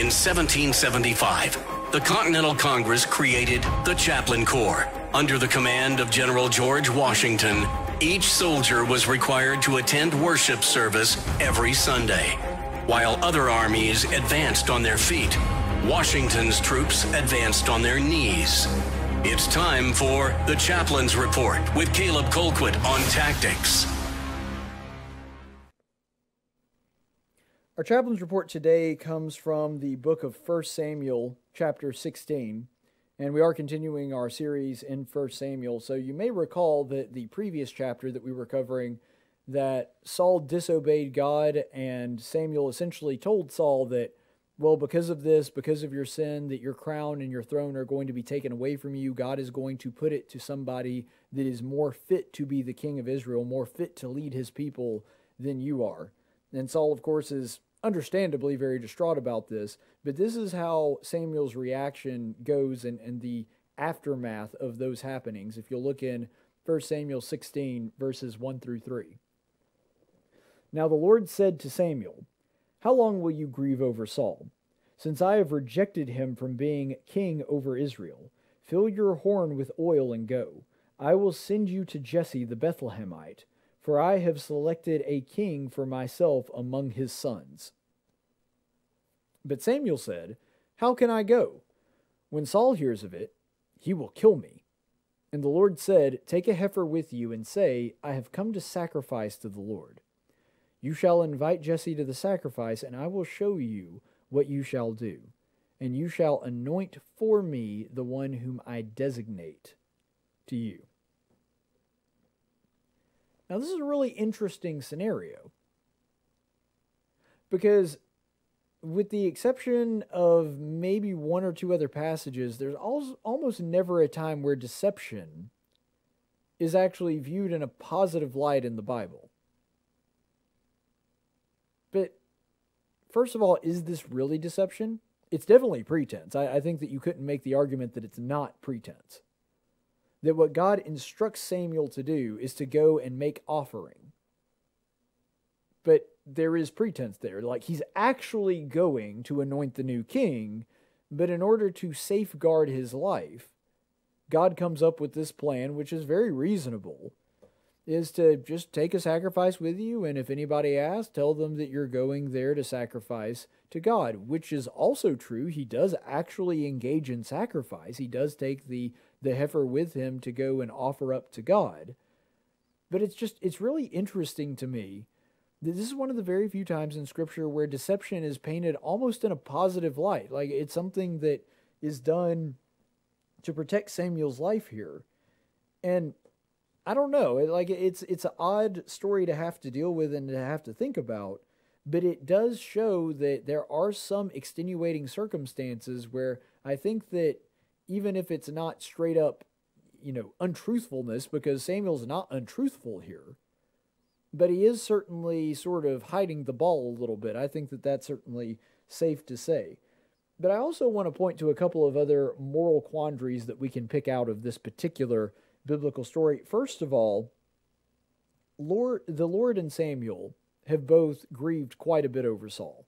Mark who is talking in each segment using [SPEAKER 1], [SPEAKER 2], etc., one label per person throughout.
[SPEAKER 1] In 1775, the Continental Congress created the Chaplain Corps. Under the command of General George Washington, each soldier was required to attend worship service every Sunday. While other armies advanced on their feet, Washington's troops advanced on their knees. It's time for the Chaplain's Report with Caleb Colquitt on tactics.
[SPEAKER 2] Our chaplain's report today comes from the book of 1 Samuel, chapter 16, and we are continuing our series in 1 Samuel. So you may recall that the previous chapter that we were covering that Saul disobeyed God and Samuel essentially told Saul that well, because of this, because of your sin, that your crown and your throne are going to be taken away from you, God is going to put it to somebody that is more fit to be the king of Israel, more fit to lead his people than you are. And Saul, of course, is understandably very distraught about this, but this is how Samuel's reaction goes and, and the aftermath of those happenings. If you'll look in 1 Samuel 16, verses 1 through 3. Now the Lord said to Samuel, How long will you grieve over Saul? Since I have rejected him from being king over Israel, fill your horn with oil and go. I will send you to Jesse the Bethlehemite for I have selected a king for myself among his sons. But Samuel said, How can I go? When Saul hears of it, he will kill me. And the Lord said, Take a heifer with you, and say, I have come to sacrifice to the Lord. You shall invite Jesse to the sacrifice, and I will show you what you shall do. And you shall anoint for me the one whom I designate to you. Now, this is a really interesting scenario because, with the exception of maybe one or two other passages, there's almost never a time where deception is actually viewed in a positive light in the Bible. But, first of all, is this really deception? It's definitely pretense. I, I think that you couldn't make the argument that it's not pretense that what God instructs Samuel to do is to go and make offering. But there is pretense there. Like he's actually going to anoint the new king, but in order to safeguard his life, God comes up with this plan, which is very reasonable, is to just take a sacrifice with you, and if anybody asks, tell them that you're going there to sacrifice to God, which is also true. He does actually engage in sacrifice. He does take the the heifer with him to go and offer up to God. But it's just, it's really interesting to me that this is one of the very few times in Scripture where deception is painted almost in a positive light. Like it's something that is done to protect Samuel's life here. And I don't know, like it's it's an odd story to have to deal with and to have to think about, but it does show that there are some extenuating circumstances where I think that even if it's not straight up, you know, untruthfulness, because Samuel's not untruthful here, but he is certainly sort of hiding the ball a little bit. I think that that's certainly safe to say. But I also want to point to a couple of other moral quandaries that we can pick out of this particular biblical story. First of all, Lord, the Lord and Samuel have both grieved quite a bit over Saul.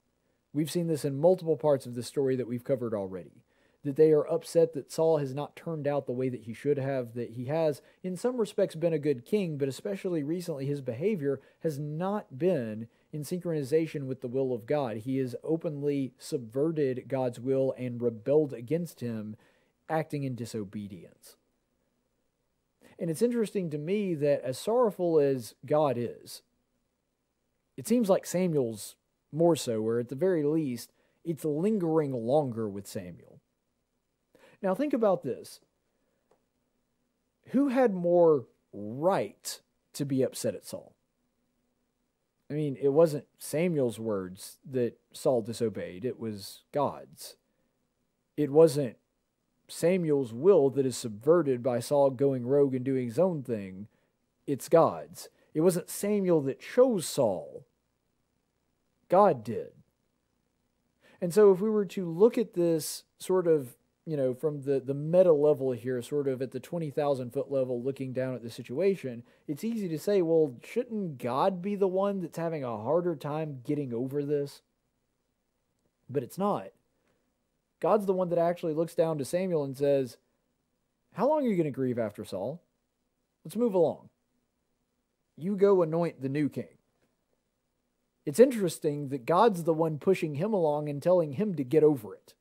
[SPEAKER 2] We've seen this in multiple parts of the story that we've covered already that they are upset that Saul has not turned out the way that he should have, that he has, in some respects, been a good king, but especially recently, his behavior has not been in synchronization with the will of God. He has openly subverted God's will and rebelled against him, acting in disobedience. And it's interesting to me that as sorrowful as God is, it seems like Samuel's more so, or at the very least, it's lingering longer with Samuel. Now, think about this. Who had more right to be upset at Saul? I mean, it wasn't Samuel's words that Saul disobeyed, it was God's. It wasn't Samuel's will that is subverted by Saul going rogue and doing his own thing, it's God's. It wasn't Samuel that chose Saul, God did. And so, if we were to look at this sort of you know, from the, the meta level here, sort of at the 20,000 foot level, looking down at the situation, it's easy to say, well, shouldn't God be the one that's having a harder time getting over this? But it's not. God's the one that actually looks down to Samuel and says, How long are you going to grieve after Saul? Let's move along. You go anoint the new king. It's interesting that God's the one pushing him along and telling him to get over it.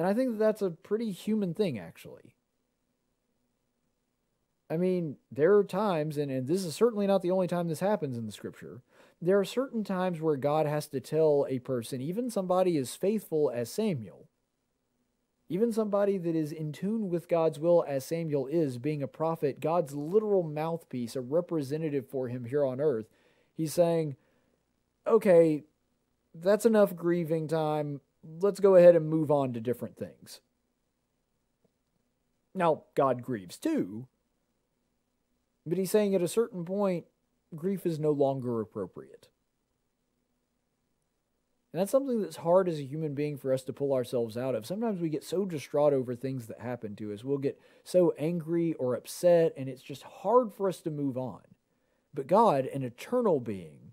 [SPEAKER 2] And I think that that's a pretty human thing, actually. I mean, there are times, and, and this is certainly not the only time this happens in the scripture, there are certain times where God has to tell a person, even somebody as faithful as Samuel, even somebody that is in tune with God's will as Samuel is, being a prophet, God's literal mouthpiece, a representative for him here on earth, he's saying, okay, that's enough grieving time. Let's go ahead and move on to different things. Now, God grieves too, but he's saying at a certain point, grief is no longer appropriate. And that's something that's hard as a human being for us to pull ourselves out of. Sometimes we get so distraught over things that happen to us. We'll get so angry or upset, and it's just hard for us to move on. But God, an eternal being,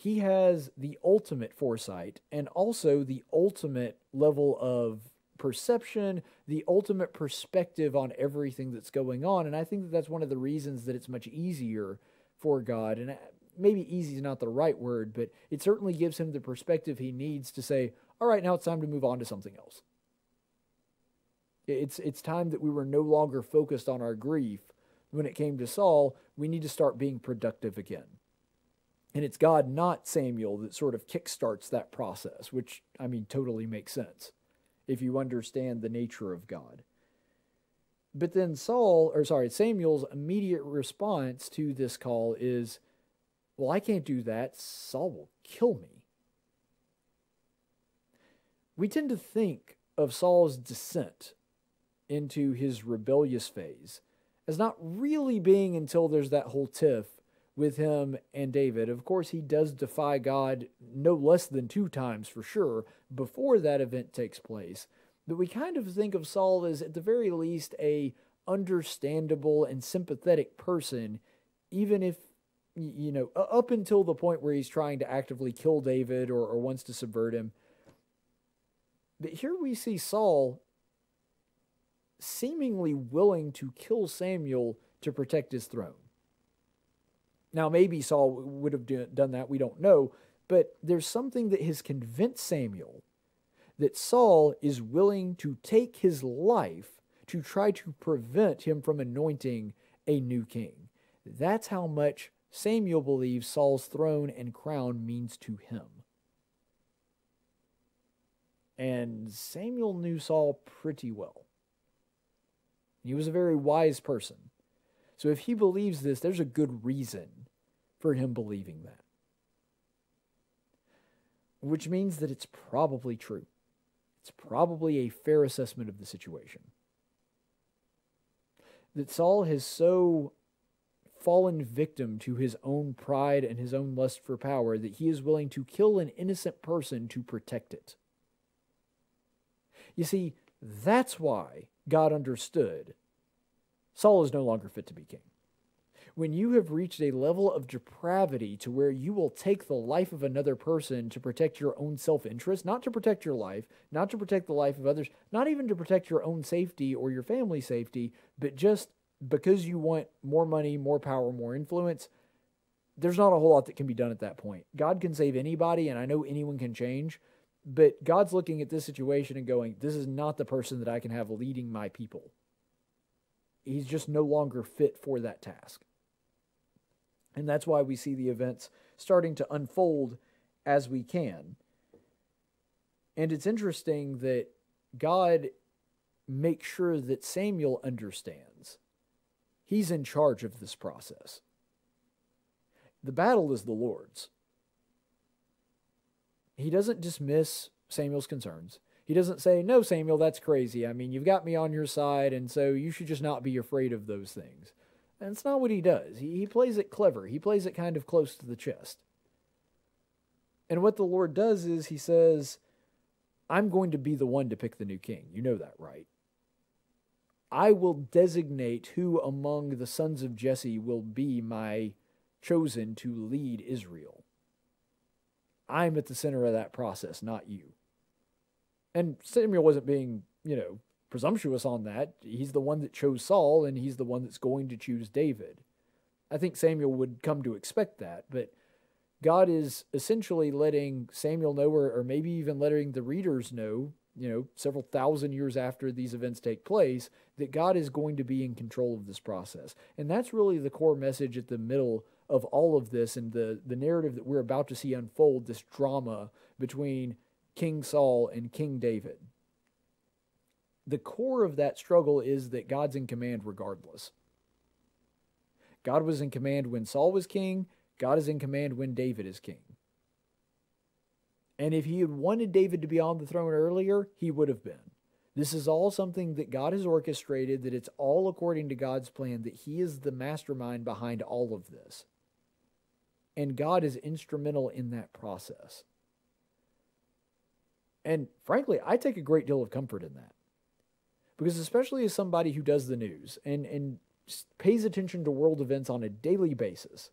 [SPEAKER 2] He has the ultimate foresight and also the ultimate level of perception, the ultimate perspective on everything that's going on. And I think that that's one of the reasons that it's much easier for God. And uh, maybe easy is not the right word, but it certainly gives him the perspective he needs to say, all right, now it's time to move on to something else. It's, it's time that we were no longer focused on our grief. When it came to Saul, we need to start being productive again. And it's God, not Samuel, that sort of kickstarts that process, which, I mean, totally makes sense if you understand the nature of God. But then Saul, or sorry, Samuel's immediate response to this call is, Well, I can't do that. Saul will kill me. We tend to think of Saul's descent into his rebellious phase as not really being until there's that whole tiff with him and David. Of course, he does defy God no less than two times for sure before that event takes place. But we kind of think of Saul as, at the very least, a understandable and sympathetic person, even if you know up until the point where he's trying to actively kill David or, or wants to subvert him. But here we see Saul seemingly willing to kill Samuel to protect his throne. Now, maybe Saul would have done that, we don't know, but there's something that has convinced Samuel that Saul is willing to take his life to try to prevent him from anointing a new king. That's how much Samuel believes Saul's throne and crown means to him. And Samuel knew Saul pretty well. He was a very wise person. So if he believes this, there's a good reason for him believing that. Which means that it's probably true. It's probably a fair assessment of the situation. That Saul has so fallen victim to his own pride and his own lust for power that he is willing to kill an innocent person to protect it. You see, that's why God understood Saul is no longer fit to be king when you have reached a level of depravity to where you will take the life of another person to protect your own self interest, not to protect your life, not to protect the life of others, not even to protect your own safety or your family safety, but just because you want more money, more power, more influence, there's not a whole lot that can be done at that point. God can save anybody, and I know anyone can change, but God's looking at this situation and going, This is not the person that I can have leading my people. He's just no longer fit for that task. And that's why we see the events starting to unfold as we can. And it's interesting that God makes sure that Samuel understands he's in charge of this process. The battle is the Lord's. He doesn't dismiss Samuel's concerns. He doesn't say, No, Samuel, that's crazy. I mean, you've got me on your side, and so you should just not be afraid of those things. And it's not what he does. He, he plays it clever, he plays it kind of close to the chest. And what the Lord does is he says, I'm going to be the one to pick the new king. You know that, right? I will designate who among the sons of Jesse will be my chosen to lead Israel. I'm at the center of that process, not you. And Samuel wasn't being, you know, presumptuous on that. He's the one that chose Saul, and he's the one that's going to choose David. I think Samuel would come to expect that, but God is essentially letting Samuel know, or, or maybe even letting the readers know, you know, several thousand years after these events take place, that God is going to be in control of this process. And that's really the core message at the middle of all of this and the, the narrative that we're about to see unfold this drama between King Saul and King David. The core of that struggle is that God's in command regardless. God was in command when Saul was king, God is in command when David is king. And if he had wanted David to be on the throne earlier, he would have been. This is all something that God has orchestrated, that it's all according to God's plan, that He is the mastermind behind all of this. And God is instrumental in that process. And frankly, I take a great deal of comfort in that. Because especially as somebody who does the news and, and pays attention to world events on a daily basis,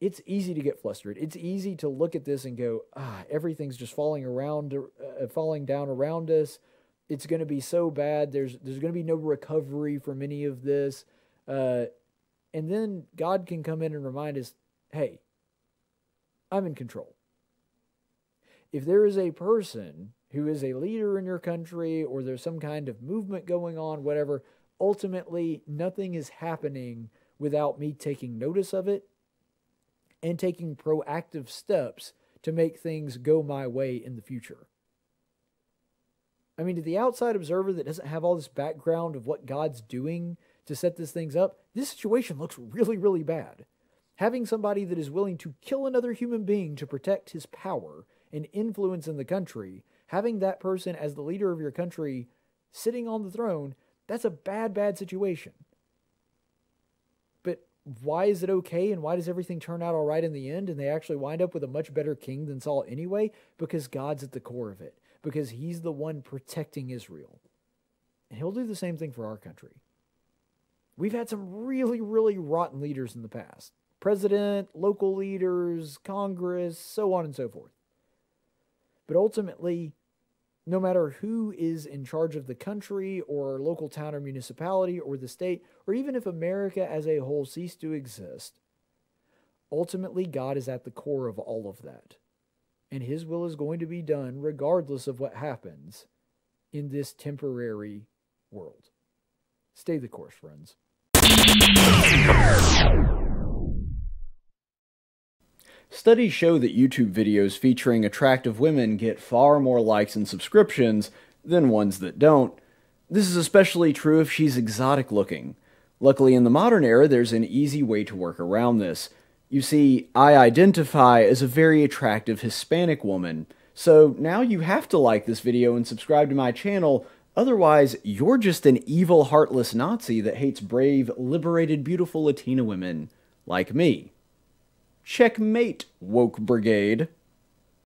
[SPEAKER 2] it's easy to get flustered. It's easy to look at this and go, ah, everything's just falling around, uh, falling down around us. It's going to be so bad. There's there's going to be no recovery from any of this. Uh, and then God can come in and remind us, hey, I'm in control. If there is a person who is a leader in your country or there's some kind of movement going on, whatever, ultimately nothing is happening without me taking notice of it and taking proactive steps to make things go my way in the future. I mean, to the outside observer that doesn't have all this background of what God's doing to set this things up, this situation looks really, really bad. Having somebody that is willing to kill another human being to protect his power and influence in the country, having that person as the leader of your country sitting on the throne, that's a bad, bad situation. But why is it okay and why does everything turn out all right in the end and they actually wind up with a much better king than Saul anyway? Because God's at the core of it, because he's the one protecting Israel. And he'll do the same thing for our country. We've had some really, really rotten leaders in the past president, local leaders, Congress, so on and so forth. But ultimately, no matter who is in charge of the country or local town or municipality or the state, or even if America as a whole ceased to exist, ultimately God is at the core of all of that. And His will is going to be done regardless of what happens in this temporary world. Stay the course, friends. Studies show that YouTube videos featuring attractive women get far more likes and subscriptions than ones that don't. This is especially true if she's exotic looking. Luckily, in the modern era, there's an easy way to work around this. You see, I identify as a very attractive Hispanic woman, so now you have to like this video and subscribe to my channel, otherwise, you're just an evil, heartless Nazi that hates brave, liberated, beautiful Latina women like me. Checkmate, woke brigade.